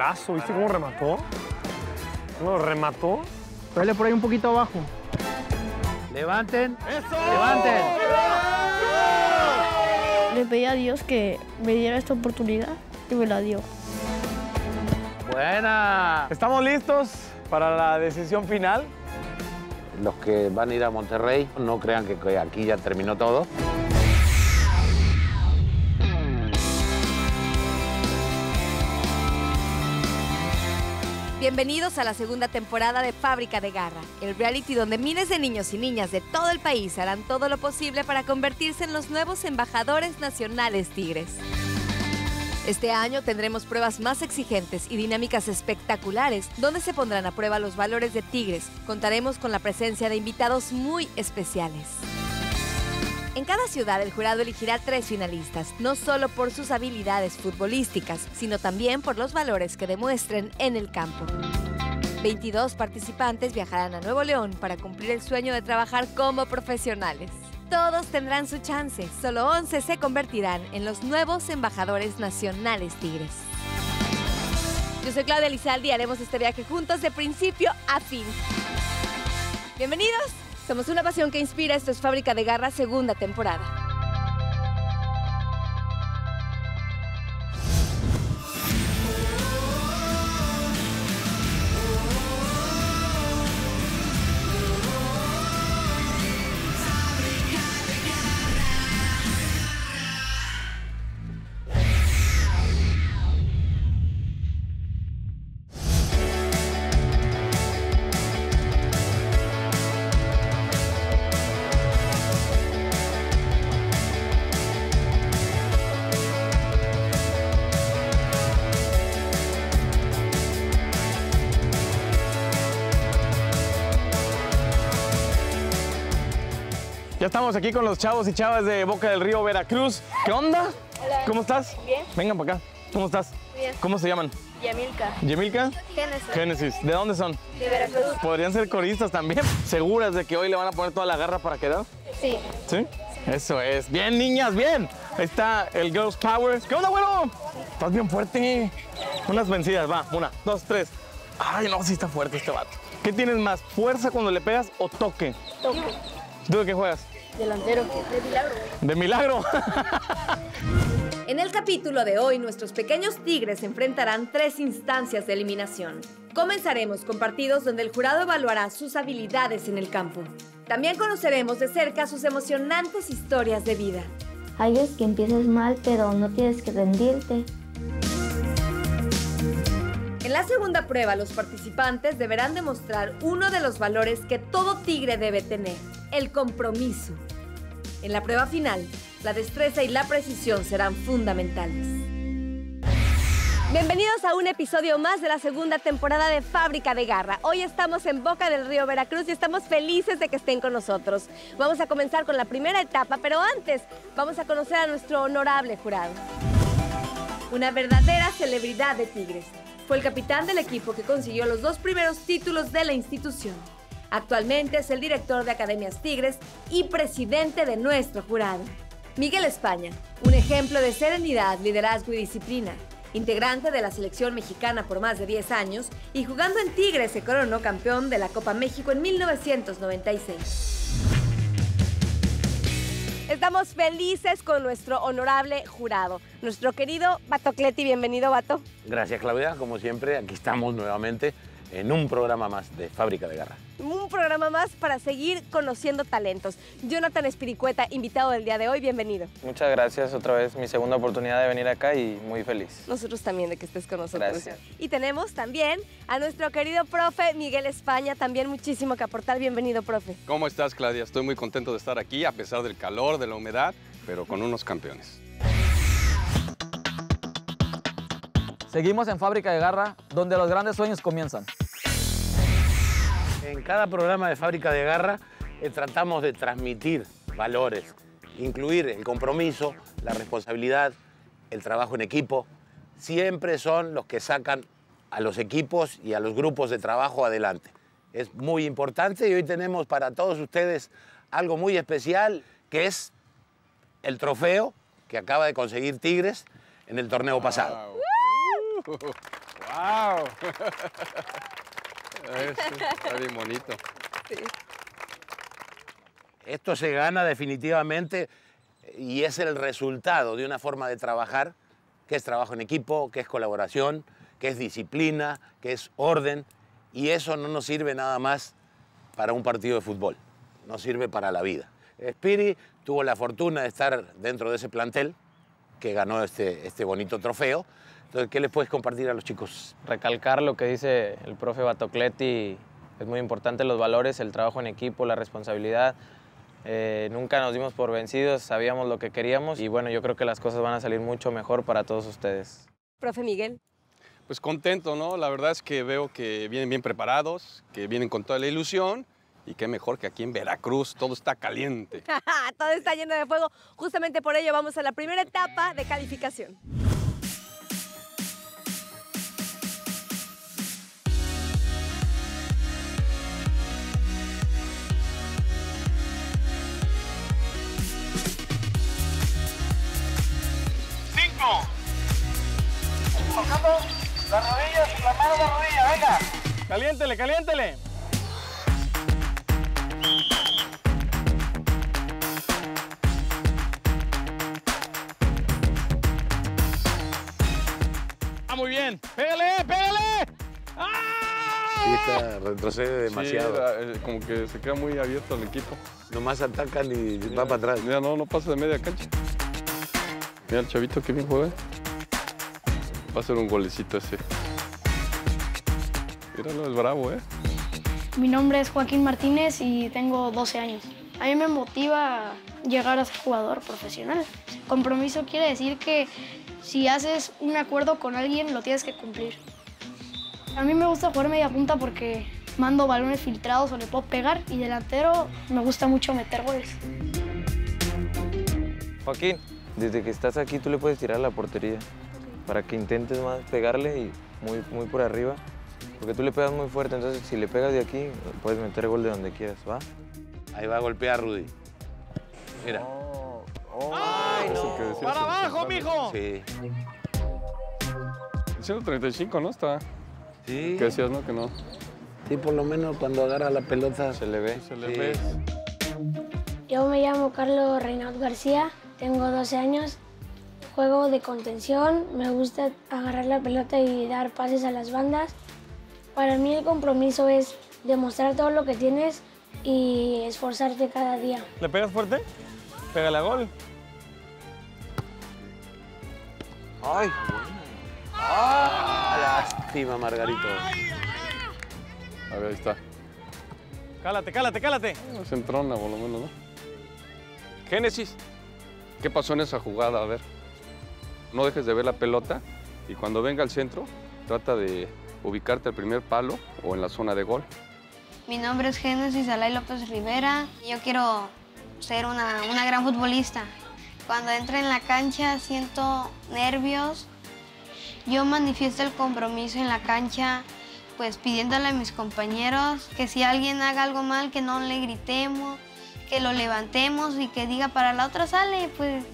balazo, ¿viste cómo remató? ¿Cómo lo remató? Dale por ahí un poquito abajo. Levanten. Levanten. Le pedí a Dios que me diera esta oportunidad y me la dio. Buena. ¿Estamos listos para la decisión final? Los que van a ir a Monterrey, no crean que aquí ya terminó todo. Bienvenidos a la segunda temporada de Fábrica de Garra, el reality donde miles de niños y niñas de todo el país harán todo lo posible para convertirse en los nuevos embajadores nacionales tigres. Este año tendremos pruebas más exigentes y dinámicas espectaculares donde se pondrán a prueba los valores de Tigres. Contaremos con la presencia de invitados muy especiales. En cada ciudad el jurado elegirá tres finalistas, no solo por sus habilidades futbolísticas, sino también por los valores que demuestren en el campo. 22 participantes viajarán a Nuevo León para cumplir el sueño de trabajar como profesionales. Todos tendrán su chance, solo 11 se convertirán en los nuevos embajadores nacionales tigres. Yo soy Claudia Lizaldi y haremos este viaje juntos de principio a fin. Bienvenidos, somos una pasión que inspira, esto es Fábrica de Garra, segunda temporada. Estamos aquí con los chavos y chavas de Boca del Río, Veracruz. ¿Qué onda? Hola. ¿Cómo estás? Bien. Vengan para acá. ¿Cómo estás? Bien. ¿Cómo se llaman? Yamilka. ¿Yemilka? Génesis. Génesis. ¿De dónde son? De Veracruz. ¿Podrían ser coristas también? ¿Seguras de que hoy le van a poner toda la garra para quedar? Sí. ¿Sí? Eso es. Bien, niñas, bien. Ahí está el Girls Power. ¿Qué onda, güero? Estás bien fuerte. Unas vencidas, va. Una, dos, tres. Ay, no, sí está fuerte este vato. ¿Qué tienes más? ¿Fuerza cuando le pegas o toque? Toque. ¿Tú de qué juegas? Delantero. De milagro. De milagro. En el capítulo de hoy, nuestros pequeños tigres enfrentarán tres instancias de eliminación. Comenzaremos con partidos donde el jurado evaluará sus habilidades en el campo. También conoceremos de cerca sus emocionantes historias de vida. Hay veces que empiezas mal, pero no tienes que rendirte. En la segunda prueba, los participantes deberán demostrar uno de los valores que todo tigre debe tener, el compromiso. En la prueba final, la destreza y la precisión serán fundamentales. Bienvenidos a un episodio más de la segunda temporada de Fábrica de Garra. Hoy estamos en Boca del Río Veracruz y estamos felices de que estén con nosotros. Vamos a comenzar con la primera etapa, pero antes vamos a conocer a nuestro honorable jurado. Una verdadera celebridad de Tigres. Fue el capitán del equipo que consiguió los dos primeros títulos de la institución. Actualmente es el director de Academias Tigres y presidente de nuestro jurado. Miguel España, un ejemplo de serenidad, liderazgo y disciplina. Integrante de la selección mexicana por más de 10 años y jugando en Tigres se coronó campeón de la Copa México en 1996. Estamos felices con nuestro honorable jurado, nuestro querido Bato Cleti. Bienvenido, Bato. Gracias, Claudia. Como siempre, aquí estamos nuevamente en un programa más de Fábrica de Garra. Un programa más para seguir conociendo talentos. Jonathan Espiricueta, invitado del día de hoy, bienvenido. Muchas gracias, otra vez mi segunda oportunidad de venir acá y muy feliz. Nosotros también de que estés con nosotros. Gracias. Y tenemos también a nuestro querido profe Miguel España, también muchísimo que aportar. Bienvenido, profe. ¿Cómo estás, Claudia? Estoy muy contento de estar aquí, a pesar del calor, de la humedad, pero con unos campeones. Seguimos en Fábrica de Garra, donde los grandes sueños comienzan. En cada programa de Fábrica de Garra eh, tratamos de transmitir valores, incluir el compromiso, la responsabilidad, el trabajo en equipo. Siempre son los que sacan a los equipos y a los grupos de trabajo adelante. Es muy importante y hoy tenemos para todos ustedes algo muy especial que es el trofeo que acaba de conseguir Tigres en el torneo pasado. ¡Wow! Este, está bien bonito. Esto se gana definitivamente y es el resultado de una forma de trabajar que es trabajo en equipo, que es colaboración, que es disciplina, que es orden y eso no nos sirve nada más para un partido de fútbol, nos sirve para la vida. Spiri tuvo la fortuna de estar dentro de ese plantel que ganó este, este bonito trofeo. Entonces, ¿qué les puedes compartir a los chicos? Recalcar lo que dice el profe Batocletti, es muy importante los valores, el trabajo en equipo, la responsabilidad. Eh, nunca nos dimos por vencidos, sabíamos lo que queríamos y bueno, yo creo que las cosas van a salir mucho mejor para todos ustedes. Profe Miguel. Pues contento, ¿no? La verdad es que veo que vienen bien preparados, que vienen con toda la ilusión y qué mejor que aquí en Veracruz todo está caliente. Todo está lleno de fuego. Justamente por ello vamos a la primera etapa de calificación. Cinco. Tocando las rodillas, la mano de la rodilla, venga. Caliéntele, caliéntele. Ah, muy bien. Pégale, pégale. ¡Ah! Sí, está, retrocede demasiado. Sí, era, eh, como que se queda muy abierto el equipo. Nomás atacan y va para atrás. Mira, no, no pasa de media cancha. Mira el chavito que bien juega. Va a ser un golecito ese. Míralo, es bravo, ¿eh? Mi nombre es Joaquín Martínez y tengo 12 años. A mí me motiva llegar a ser jugador profesional. Compromiso quiere decir que si haces un acuerdo con alguien, lo tienes que cumplir. A mí me gusta jugar media punta porque mando balones filtrados o le puedo pegar y delantero me gusta mucho meter goles. Joaquín, desde que estás aquí tú le puedes tirar a la portería para que intentes más pegarle y muy, muy por arriba. Porque tú le pegas muy fuerte, entonces si le pegas de aquí, puedes meter gol de donde quieras, ¿va? Ahí va a golpear Rudy. Mira. Eso que decías ¡Para abajo, mijo! Sí. El 135, ¿no? Está. Sí. ¿Qué decías, no? Que no. Sí, por lo menos cuando agarra la pelota Se le ve. Se le Sí. ve. Yo me llamo Carlos Reinaldo García, tengo 12 años, juego de contención, me gusta agarrar la pelota y dar pases a las bandas. Para mí el compromiso es demostrar todo lo que tienes y esforzarte cada día. ¿Le pegas fuerte? Pégale a gol. ¡Ay! ¡Ah! Lástima, Margarito. A ver, ahí está. Cálate, cálate, cálate. No se entrona, por lo menos, ¿no? Génesis, ¿qué pasó en esa jugada? A ver. No dejes de ver la pelota y cuando venga al centro, trata de ubicarte al primer palo o en la zona de gol. Mi nombre es Génesis Alay López Rivera. Yo quiero ser una, una gran futbolista. Cuando entro en la cancha siento nervios. Yo manifiesto el compromiso en la cancha, pues pidiéndole a mis compañeros que si alguien haga algo mal, que no le gritemos, que lo levantemos y que diga para la otra sale, pues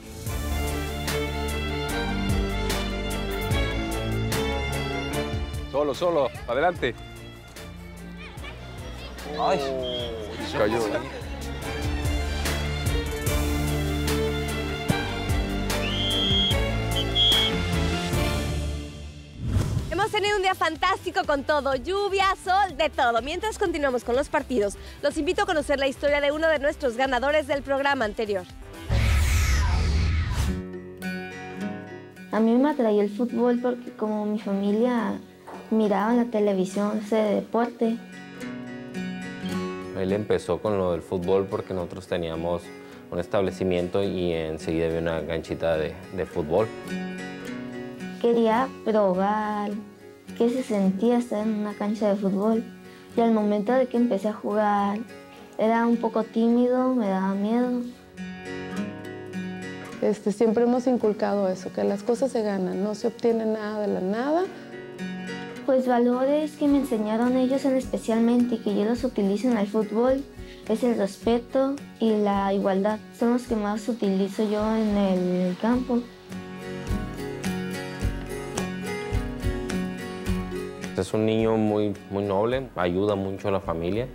Solo, solo, adelante. Ay, Se cayó. Hemos tenido un día fantástico con todo, lluvia, sol, de todo. Mientras continuamos con los partidos, los invito a conocer la historia de uno de nuestros ganadores del programa anterior. A mí me atraía el fútbol porque como mi familia miraba en la televisión ese deporte, Él empezó con lo del fútbol porque nosotros teníamos un establecimiento y enseguida había una ganchita de, de fútbol. quería probar qué se sentía estar en una cancha de fútbol. Y al momento de que empecé a jugar, era un poco tímido, me daba miedo. Este, siempre hemos inculcado eso, que las cosas se ganan, no se obtiene nada de la nada. Pues valores que me enseñaron ellos en especialmente y que yo los utilizo en el fútbol es el respeto y la igualdad. Son los que más utilizo yo en el campo. Es un niño muy, muy noble, ayuda mucho a la familia.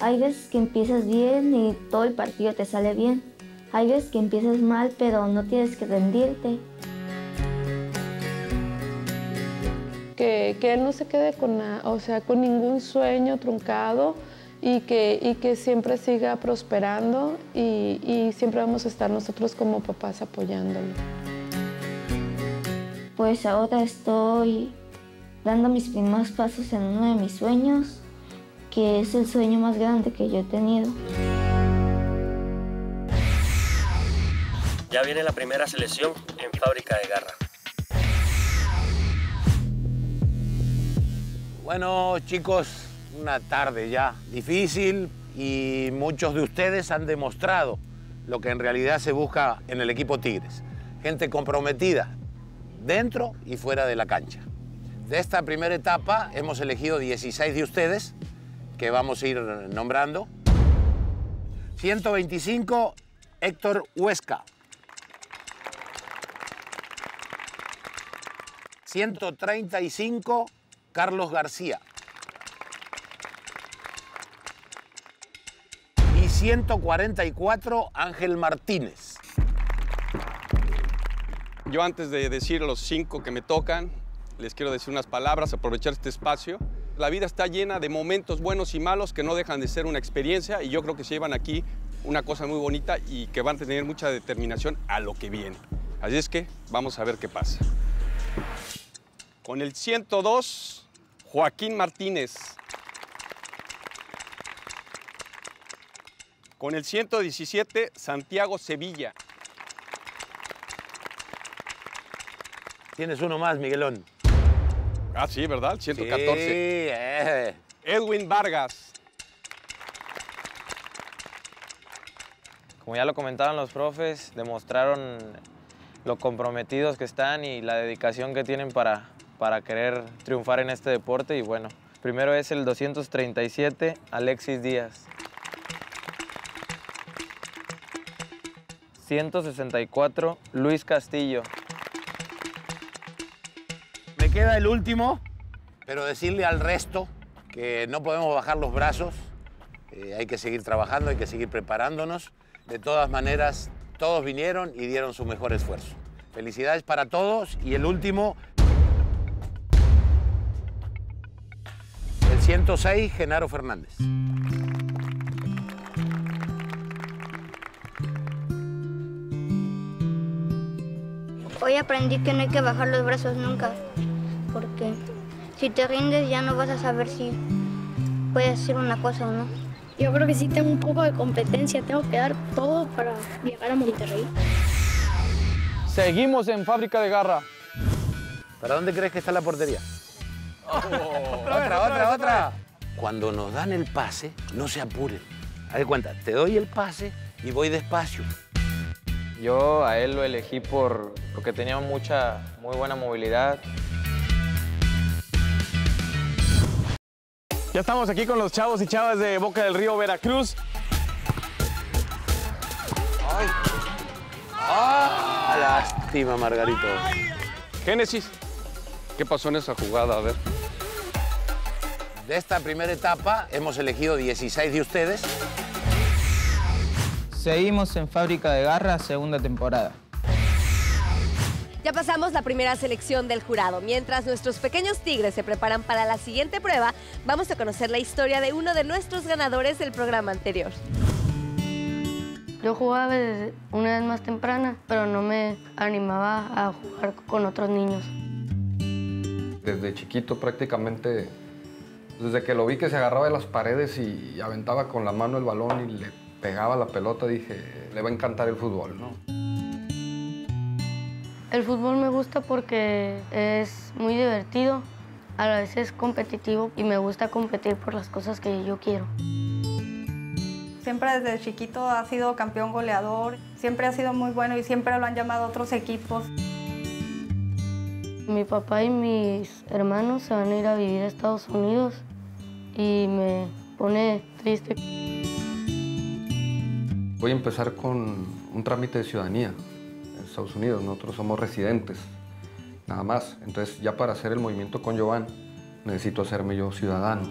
Hay veces que empiezas bien y todo el partido te sale bien. Hay veces que empiezas mal, pero no tienes que rendirte. Que, que él no se quede con, na- o sea, con ningún sueño truncado y que, y que siempre siga prosperando y, y siempre vamos a estar nosotros como papás apoyándolo. Pues ahora estoy dando mis primeros pasos en uno de mis sueños, que es el sueño más grande que yo he tenido. Ya viene la primera selección en Fábrica de Garra. Bueno, chicos, una tarde ya difícil y muchos de ustedes han demostrado lo que en realidad se busca en el equipo Tigres. Gente comprometida dentro y fuera de la cancha. De esta primera etapa hemos elegido 16 de ustedes que vamos a ir nombrando. 125, Héctor Huesca. 135, Carlos García. Y 144, Ángel Martínez. Yo antes de decir los cinco que me tocan, les quiero decir unas palabras, aprovechar este espacio. La vida está llena de momentos buenos y malos que no dejan de ser una experiencia y yo creo que se llevan aquí una cosa muy bonita y que van a tener mucha determinación a lo que viene. Así es que vamos a ver qué pasa. Con el 102, Joaquín Martínez. Con el 117, Santiago Sevilla. Tienes uno más, Miguelón. Ah, sí, ¿verdad? El 114. Sí, eh. Edwin Vargas. Como ya lo comentaban los profes, demostraron lo comprometidos que están y la dedicación que tienen para, para querer triunfar en este deporte. Y bueno, primero es el 237, Alexis Díaz. 164, Luis Castillo. Queda el último, pero decirle al resto que no podemos bajar los brazos, eh, hay que seguir trabajando, hay que seguir preparándonos. De todas maneras, todos vinieron y dieron su mejor esfuerzo. Felicidades para todos y el último, el 106, Genaro Fernández. Hoy aprendí que no hay que bajar los brazos nunca, porque si te rindes ya no vas a saber si puedes hacer una cosa o no. Yo creo que sí tengo un poco de competencia, tengo que dar todo para llegar a Monterrey. Seguimos en Fábrica de Garra. ¿Para dónde crees que está la portería? otra, otra, otra. Cuando nos dan el pase, no se apuren. Haz de cuenta, te doy el pase y voy despacio. Yo a él lo elegí por, porque tenía mucha, muy buena movilidad. Ya estamos aquí con los chavos y chavas de Boca del Río, Veracruz. ¡Ah! Lástima, Margarito. Génesis, ¿qué pasó en esa jugada? A ver. De esta primera etapa hemos elegido 16 de ustedes. Seguimos en Fábrica de Garra, segunda temporada. Ya pasamos la primera selección del jurado. Mientras nuestros pequeños tigres se preparan para la siguiente prueba, vamos a conocer la historia de uno de nuestros ganadores del programa anterior. Yo jugaba desde una edad más temprana, pero no me animaba a jugar con otros niños. Desde chiquito prácticamente, desde que lo vi que se agarraba de las paredes y aventaba con la mano el balón y le pegaba la pelota, dije, le va a encantar el fútbol, ¿no? El fútbol me gusta porque es muy divertido, a la vez es competitivo y me gusta competir por las cosas que yo quiero. Siempre desde chiquito ha sido campeón goleador, siempre ha sido muy bueno y siempre lo han llamado otros equipos. Mi papá y mis hermanos se van a ir a vivir a Estados Unidos y me pone triste. Voy a empezar con un trámite de ciudadanía Estados Unidos. Nosotros somos residentes nada más. Entonces ya para hacer el movimiento con Jovan necesito hacerme yo ciudadano.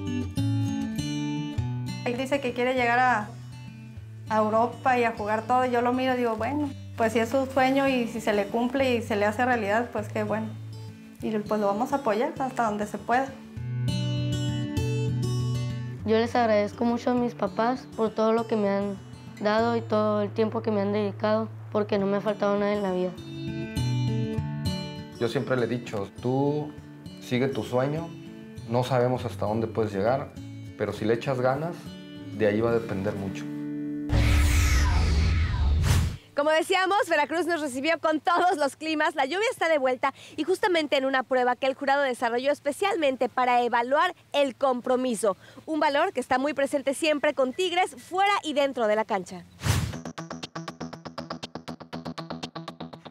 Él dice que quiere llegar a, a Europa y a jugar todo. Yo lo miro y digo, bueno, pues si es su sueño y si se le cumple y se le hace realidad, pues qué bueno. Y pues lo vamos a apoyar hasta donde se pueda. Yo les agradezco mucho a mis papás por todo lo que me han dado y todo el tiempo que me han dedicado, porque no me ha faltado nada en la vida. Yo siempre le he dicho, tú sigue tu sueño, no sabemos hasta dónde puedes llegar, pero si le echas ganas, de ahí va a depender mucho. Como decíamos, Veracruz nos recibió con todos los climas, la lluvia está de vuelta y justamente en una prueba que el jurado desarrolló especialmente para evaluar el compromiso, un valor que está muy presente siempre con Tigres fuera y dentro de la cancha.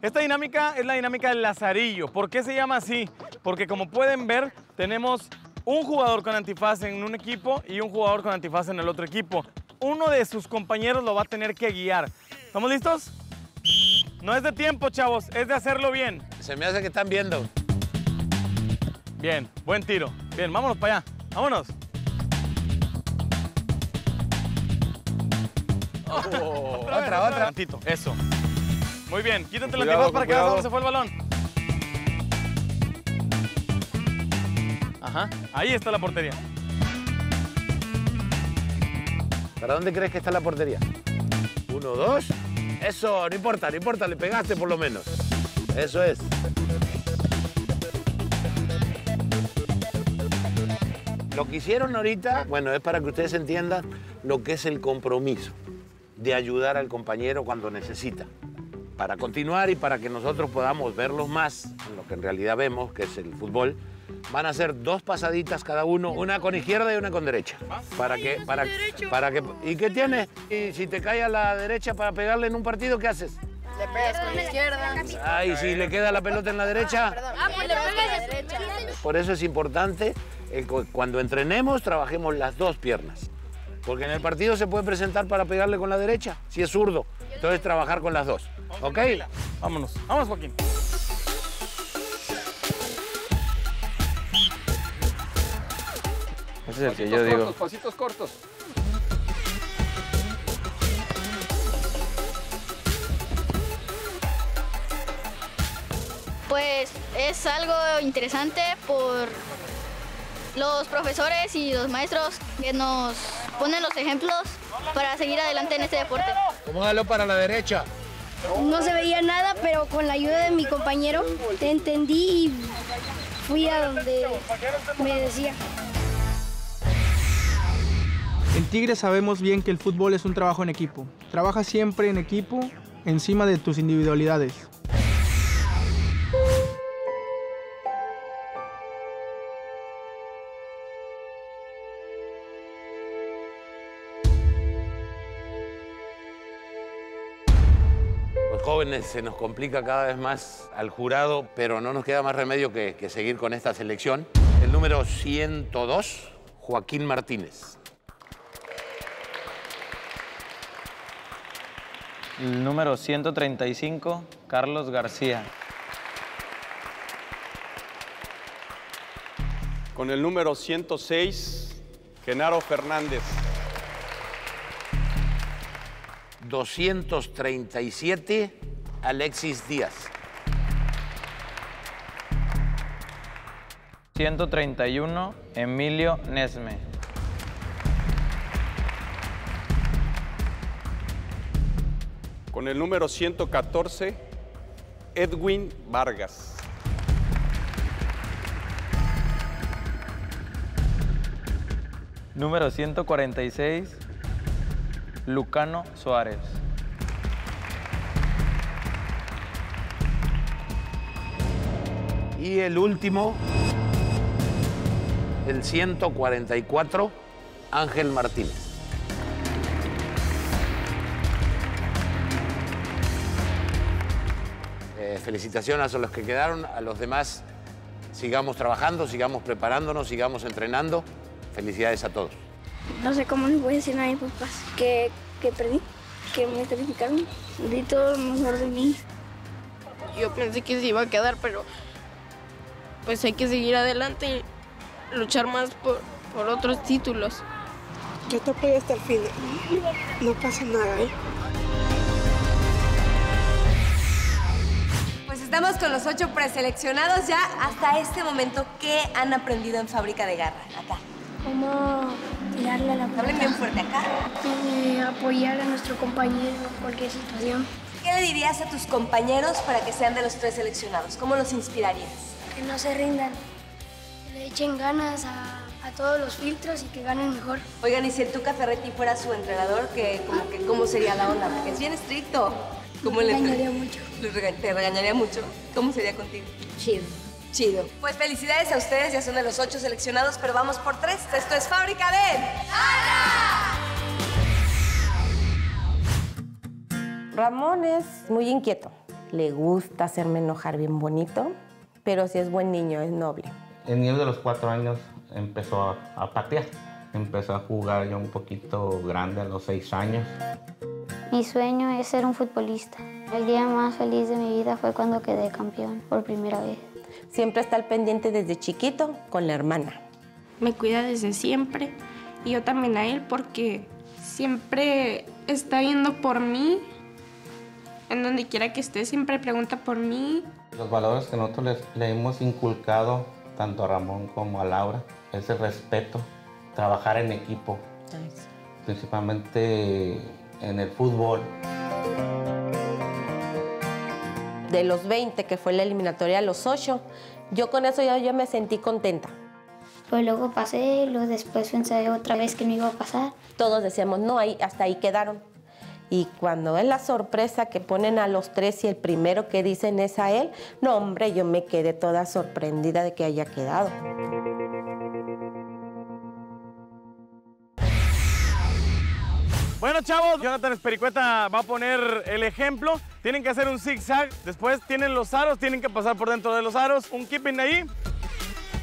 Esta dinámica es la dinámica del lazarillo. ¿Por qué se llama así? Porque como pueden ver, tenemos un jugador con antifaz en un equipo y un jugador con antifaz en el otro equipo. Uno de sus compañeros lo va a tener que guiar. ¿Estamos listos? No es de tiempo, chavos, es de hacerlo bien. Se me hace que están viendo. Bien, buen tiro. Bien, vámonos para allá. Vámonos. Otra, otra. Tantito, eso. Muy bien, quítate el antifaz para que veas dónde se fue el balón. Ajá, ahí está la portería. ¿Para dónde crees que está la portería? Uno, dos. Eso, no importa, no importa, le pegaste por lo menos. Eso es. Lo que hicieron ahorita, bueno, es para que ustedes entiendan lo que es el compromiso de ayudar al compañero cuando necesita. Para continuar y para que nosotros podamos verlos más, en lo que en realidad vemos, que es el fútbol, van a hacer dos pasaditas cada uno, una con izquierda y una con derecha. Para que, para, para que, ¿Y qué tiene? Y si te cae a la derecha para pegarle en un partido, ¿qué haces? Le pegas con la izquierda. Ay, si le queda la pelota en la derecha. Ah, pues le pegas de derecha. Por eso es importante cu- cuando entrenemos trabajemos las dos piernas. Porque en el partido se puede presentar para pegarle con la derecha, si es zurdo. Entonces trabajar con las dos. ¿Ok? Vámonos, vámonos, Joaquín. Ese es el que yo digo. cortos, pasitos cortos. Pues es algo interesante por los profesores y los maestros que nos ponen los ejemplos para seguir adelante en este deporte. Acomódalo para la derecha. No se veía nada, pero con la ayuda de mi compañero te entendí y fui a donde me decía. En Tigres sabemos bien que el fútbol es un trabajo en equipo. Trabaja siempre en equipo encima de tus individualidades. Se nos complica cada vez más al jurado, pero no nos queda más remedio que, que seguir con esta selección. El número 102, Joaquín Martínez. El número 135, Carlos García. Con el número 106, Genaro Fernández. 237, Alexis Díaz. 131, Emilio Nesme. Con el número 114, Edwin Vargas. Número 146, Lucano Suárez. Y el último, el 144, Ángel Martínez. Eh, felicitaciones a los que quedaron, a los demás sigamos trabajando, sigamos preparándonos, sigamos entrenando. Felicidades a todos. No sé cómo les voy a decir a mis papás que, que perdí, que me calificaron. Di todo lo mejor de mí. Yo pensé que se iba a quedar, pero pues hay que seguir adelante y luchar más por, por otros títulos. Yo te apoyo hasta el fin. No pasa nada, ¿eh? Pues estamos con los ocho preseleccionados ya hasta este momento. ¿Qué han aprendido en Fábrica de Garra? Acá. ¿Cómo tirarle a la pelota? Hablen bien fuerte acá. Eh, apoyar a nuestro compañero en cualquier situación. ¿Qué le dirías a tus compañeros para que sean de los tres seleccionados? ¿Cómo los inspirarías? Que no se rindan. Que le echen ganas a, a todos los filtros y que ganen mejor. Oigan, y si el Tuca Ferretti fuera su entrenador, que como que cómo sería la onda? Porque es bien estricto. ¿Cómo Me regañaría mucho. le ¿Te regañaría mucho? ¿Cómo sería contigo? Chido. Chido. Pues felicidades a ustedes, ya son de los ocho seleccionados, pero vamos por tres. Esto es Fábrica de... Ramón es muy inquieto. Le gusta hacerme enojar bien bonito, pero sí es buen niño, es noble. El niño de los cuatro años empezó a, a patear. Empezó a jugar ya un poquito grande a los seis años. Mi sueño es ser un futbolista. El día más feliz de mi vida fue cuando quedé campeón por primera vez. Siempre está al pendiente desde chiquito con la hermana. Me cuida desde siempre y yo también a él porque siempre está yendo por mí. En donde quiera que esté, siempre pregunta por mí. Los valores que nosotros les- le hemos inculcado tanto a Ramón como a Laura es el respeto, trabajar en equipo, principalmente en el fútbol. De los 20, que fue la eliminatoria a los 8, yo con eso ya, ya me sentí contenta. Pues luego pasé, luego después pensé otra vez que me iba a pasar. Todos decíamos, no, ahí, hasta ahí quedaron. Y cuando es la sorpresa que ponen a los tres y el primero que dicen es a él, no, hombre, yo me quedé toda sorprendida de que haya quedado. Bueno, chavos, Jonathan Espericueta va a poner el ejemplo. Tienen que hacer un zigzag. Después tienen los aros, tienen que pasar por dentro de los aros. Un keeping ahí.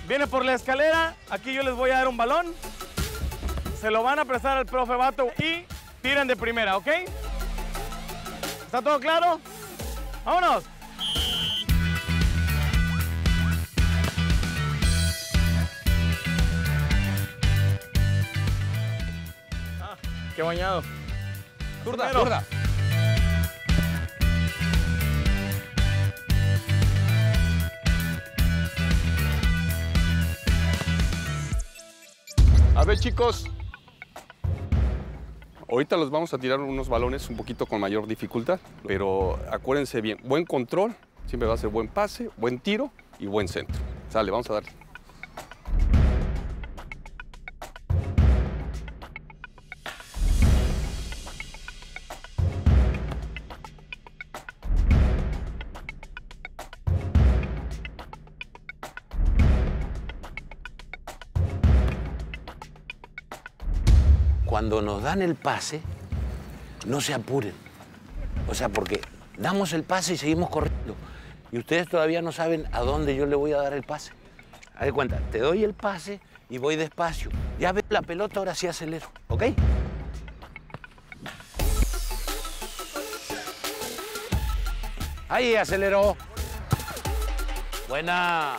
Viene por la escalera. Aquí yo les voy a dar un balón. Se lo van a prestar al profe Bato y tiran de primera, ¿ok? ¿Está todo claro? ¡Vámonos! Ah, ¡Qué bañado! Zurda, zurda. A ver, chicos. Ahorita los vamos a tirar unos balones un poquito con mayor dificultad, pero acuérdense bien, buen control, siempre va a ser buen pase, buen tiro y buen centro. Sale, vamos a darle. Cuando nos dan el pase, no se apuren. O sea, porque damos el pase y seguimos corriendo. Y ustedes todavía no saben a dónde yo le voy a dar el pase. Haz de cuenta, te doy el pase y voy despacio. Ya veo la pelota, ahora sí acelero, ¿ok? Ahí aceleró. Buena.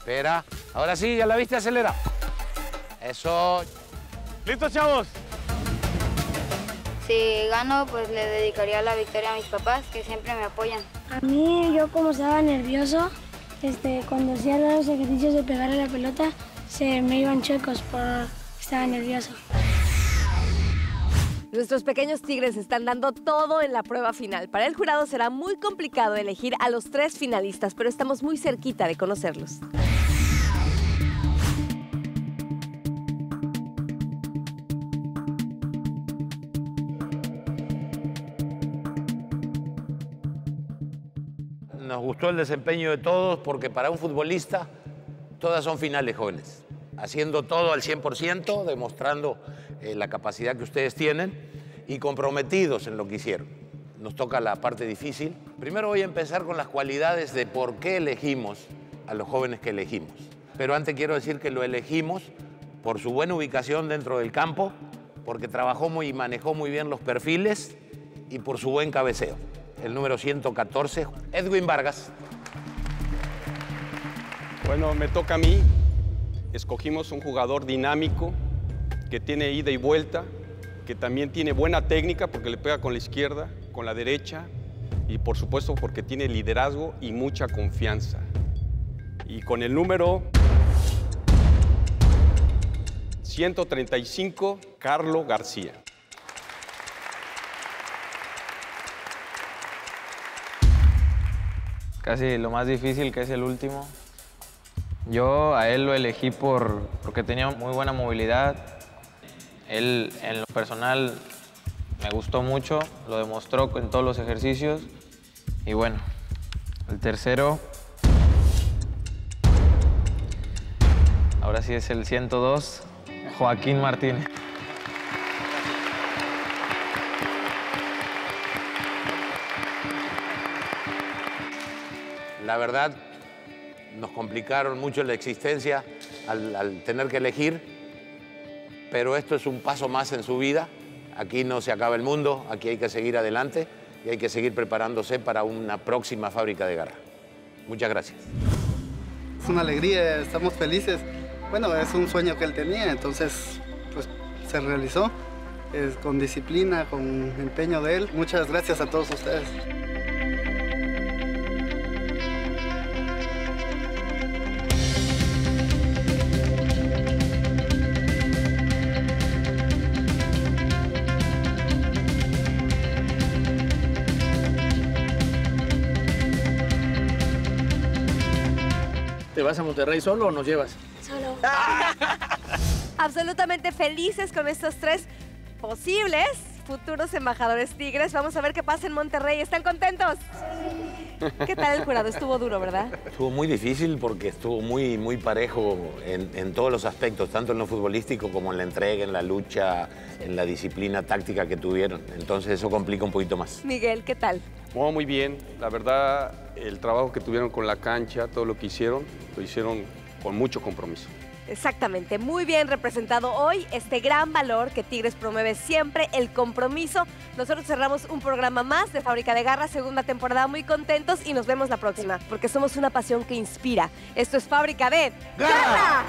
Espera. Ahora sí, ya la viste, acelera. Eso. ¿Listos, chavos? Si gano, pues le dedicaría la victoria a mis papás, que siempre me apoyan. A mí, yo como estaba nervioso, este, cuando hacía los ejercicios de pegar a la pelota, se me iban chuecos por estaba nervioso. Nuestros pequeños tigres están dando todo en la prueba final. Para el jurado será muy complicado elegir a los tres finalistas, pero estamos muy cerquita de conocerlos. Gustó el desempeño de todos porque para un futbolista todas son finales jóvenes. Haciendo todo al 100%, demostrando eh, la capacidad que ustedes tienen y comprometidos en lo que hicieron. Nos toca la parte difícil. Primero voy a empezar con las cualidades de por qué elegimos a los jóvenes que elegimos. Pero antes quiero decir que lo elegimos por su buena ubicación dentro del campo, porque trabajó muy y manejó muy bien los perfiles y por su buen cabeceo. El número 114, Edwin Vargas. Bueno, me toca a mí. Escogimos un jugador dinámico que tiene ida y vuelta, que también tiene buena técnica porque le pega con la izquierda, con la derecha y por supuesto porque tiene liderazgo y mucha confianza. Y con el número 135, Carlo García. Casi lo más difícil que es el último. Yo a él lo elegí por, porque tenía muy buena movilidad. Él en lo personal me gustó mucho, lo demostró en todos los ejercicios. Y bueno, el tercero, ahora sí es el 102, Joaquín Martínez. La verdad, nos complicaron mucho la existencia al, al tener que elegir, pero esto es un paso más en su vida. Aquí no se acaba el mundo, aquí hay que seguir adelante y hay que seguir preparándose para una próxima fábrica de garra. Muchas gracias. Es una alegría, estamos felices. Bueno, es un sueño que él tenía, entonces pues se realizó es con disciplina, con empeño de él. Muchas gracias a todos ustedes. Vas a Monterrey solo o nos llevas? Solo. Absolutamente felices con estos tres posibles futuros embajadores tigres. Vamos a ver qué pasa en Monterrey. ¿Están contentos? ¿Qué tal el jurado? Estuvo duro, ¿verdad? Estuvo muy difícil porque estuvo muy, muy parejo en, en todos los aspectos, tanto en lo futbolístico como en la entrega, en la lucha, en la disciplina táctica que tuvieron. Entonces eso complica un poquito más. Miguel, ¿qué tal? Jugó muy bien. La verdad, el trabajo que tuvieron con la cancha, todo lo que hicieron, lo hicieron con mucho compromiso. Exactamente, muy bien representado hoy este gran valor que Tigres promueve siempre, el compromiso. Nosotros cerramos un programa más de Fábrica de Garra, segunda temporada, muy contentos y nos vemos la próxima, porque somos una pasión que inspira. Esto es Fábrica de ¡Garra!